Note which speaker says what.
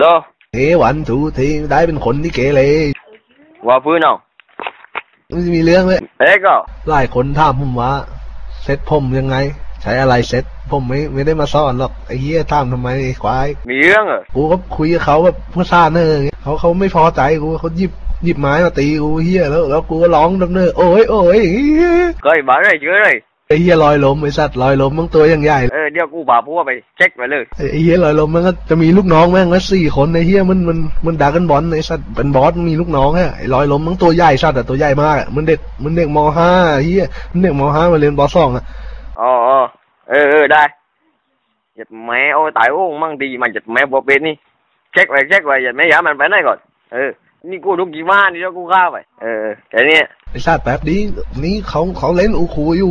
Speaker 1: โล
Speaker 2: เอวันถูทีได้เป็นคนที่เกเร
Speaker 1: ว่าพื้นเอา
Speaker 2: มันจะมีเรื่องเลย
Speaker 1: เอ้ก็
Speaker 2: หลายคนถามผมว่าเซ็ตผมยังไง ใช้อะไรเซ็ตผมไม่ไม่ได้มาสอนหรอกไอ้เหี้ยถามทำไมไอ้ควาย
Speaker 1: มีเรื่องเหรอ
Speaker 2: กูก็คุยกับเขาแบบเพื่อซ่าเนอร์อย่างเงี้ยเขาเขาไม่พอใจกูเขาหยิบหยิบไม้มาตีกูเหี้ยแล้วแล้วกูก็ร้องดับเนอร์โอ้ยโอ้ยอย่างงี้
Speaker 1: เคยบ้าเลยเชื่อเลย
Speaker 2: ไอ้เหี้ยลอยล้มไอ้สัตว์ลอยล้มมันตัวอย่างใหญ่
Speaker 1: เออเดี๋ยวกูพาพวกไปเช็คไปเลย
Speaker 2: ไอ้ไอ้เหี้ยลอยล้มมันก็จะมีลูกน้องแม่งละสี่คนไอ้เหี้ยมันมันมันดักกันบอลไอ้สัตว์เป็นบอสมันมีลูกน้องฮะไอ้ลอยล้มมันตัวใหญ่สัตว์อะตัวใหญ่มากอะมันเด็กมันเด็กมห้าเหี้ยมันเด็กมห้ามาเรียนปสองอะ
Speaker 1: อ๋ออ๋อเออเออได้หยัดแม่โอ้ยตายโอ้งมั่งดีมันหยัดแม่บอกเป็นนี่เช็คไปเช็คไปหยัดแม่ย้ามันไปไหนก่อนเออนี่กูทุกกี่บ้านนี่แล้วกูเข้าไปเออเออแค่นี้
Speaker 2: ไอ้สัตว์แป๊บนี้นี่เขาเขาเล่นอูคูอยู่